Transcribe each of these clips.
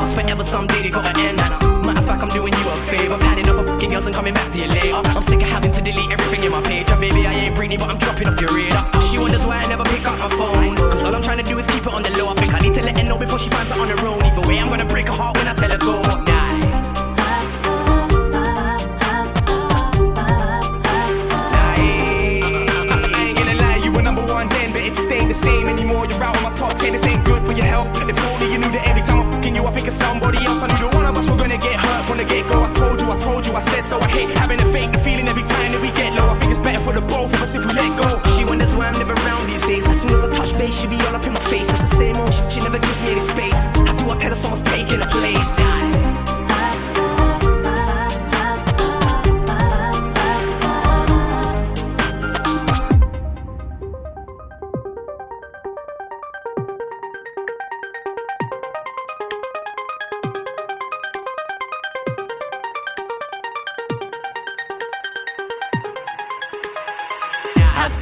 lost forever. Someday they gotta end.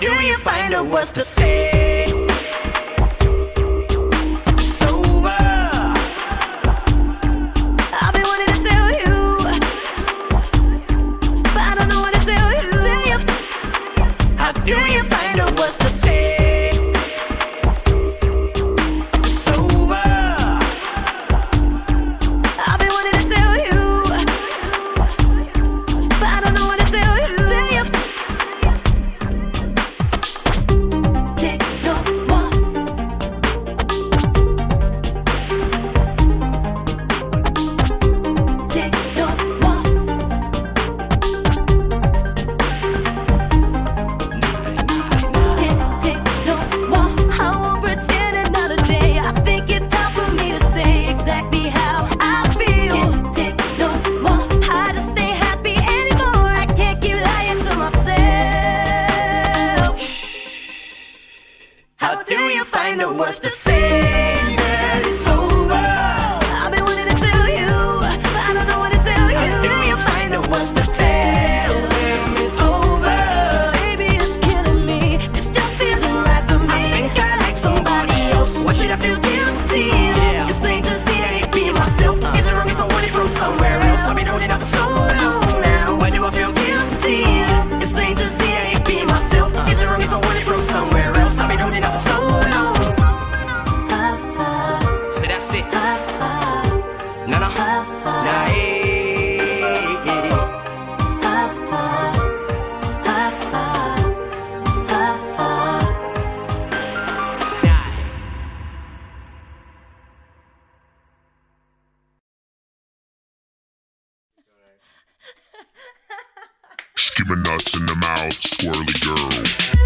do you find the words to say? Do you find out what's the same. if you did. in the mouth, squirly girl.